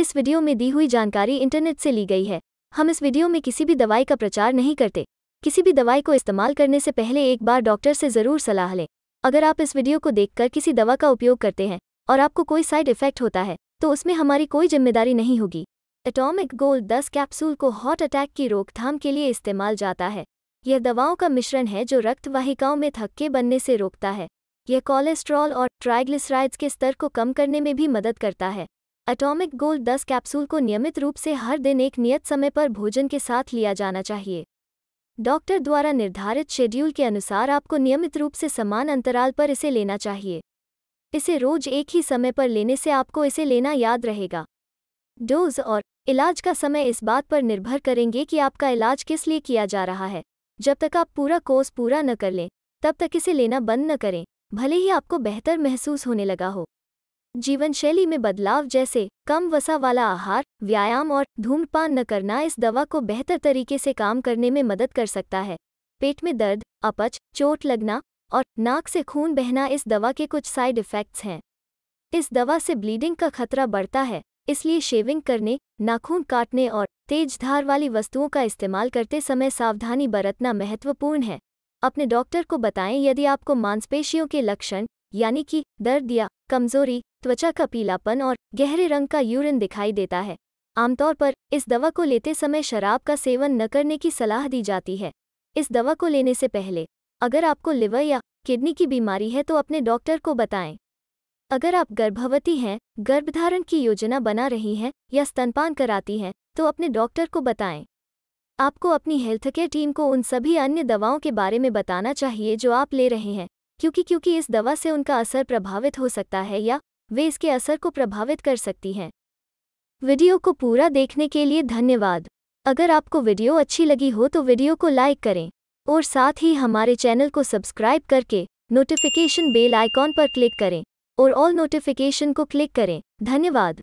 इस वीडियो में दी हुई जानकारी इंटरनेट से ली गई है। हम इस वीडियो में किसी भी दवाई का प्रचार नहीं करते। किसी भी दवाई को इस्तेमाल करने से पहले एक बार डॉक्टर से ज़रूर सलाह लें। अगर आप इस वीडियो को देखकर किसी दवा का उपयोग करते हैं और आपको कोई साइड इफ़ेक्ट होता है तो उसमें हमारी कोई ज़िम्मेदारी नहीं होगी। एटॉमिक गोल्ड 10 कैप्सूल को हार्ट अटैक की रोकथाम के लिए इस्तेमाल जाता है। यह दवाओं का मिश्रण है जो रक्त वाहिकाओं में थक्के बनने से रोकता है। यह कोलेस्ट्रॉल और ट्राइग्लिसराइड्स के स्तर को कम करने में भी मदद करता है। एटॉमिक गोल्ड 10 कैप्सूल को नियमित रूप से हर दिन एक नियत समय पर भोजन के साथ लिया जाना चाहिए। डॉक्टर द्वारा निर्धारित शेड्यूल के अनुसार आपको नियमित रूप से समान अंतराल पर इसे लेना चाहिए। इसे रोज एक ही समय पर लेने से आपको इसे लेना याद रहेगा। डोज और इलाज का समय इस बात पर निर्भर करेंगे कि आपका इलाज किस लिए किया जा रहा है। जब तक आप पूरा कोर्स पूरा न कर लें, तब तक इसे लेना बंद न करें, भले ही आपको बेहतर महसूस होने लगा हो। जीवन शैली में बदलाव जैसे कम वसा वाला आहार, व्यायाम और धूम्रपान न करना इस दवा को बेहतर तरीके से काम करने में मदद कर सकता है। पेट में दर्द, अपच, चोट लगना और नाक से खून बहना इस दवा के कुछ साइड इफ़ेक्ट्स हैं। इस दवा से ब्लीडिंग का खतरा बढ़ता है, इसलिए शेविंग करने, नाखून काटने और तेज धार वाली वस्तुओं का इस्तेमाल करते समय सावधानी बरतना महत्वपूर्ण है। अपने डॉक्टर को बताएँ, यदि आपको मांसपेशियों के लक्षण, यानी कि दर्द या कमज़ोरी त्वचा का पीलापन और गहरे रंग का यूरिन दिखाई देता है। आमतौर पर, इस दवा को लेते समय शराब का सेवन न करने की सलाह दी जाती है। इस दवा को लेने से पहले, अगर आपको लिवर या किडनी की बीमारी है तो अपने डॉक्टर को बताएँ। अगर आप गर्भवती हैं, गर्भधारण की योजना बना रही हैं या स्तनपान कराती हैं तो अपने डॉक्टर को बताएँ। आपको अपनी हेल्थ केयर टीम को उन सभी अन्य दवाओं के बारे में बताना चाहिए जो आप ले रहे हैं, क्योंकि क्योंकि इस दवा से उनका असर प्रभावित हो सकता है या वे इसके असर को प्रभावित कर सकती हैं। वीडियो को पूरा देखने के लिए धन्यवाद। अगर आपको वीडियो अच्छी लगी हो तो वीडियो को लाइक करें और साथ ही हमारे चैनल को सब्सक्राइब करके नोटिफिकेशन बेल आइकॉन पर क्लिक करें और ऑल नोटिफिकेशन को क्लिक करें। धन्यवाद।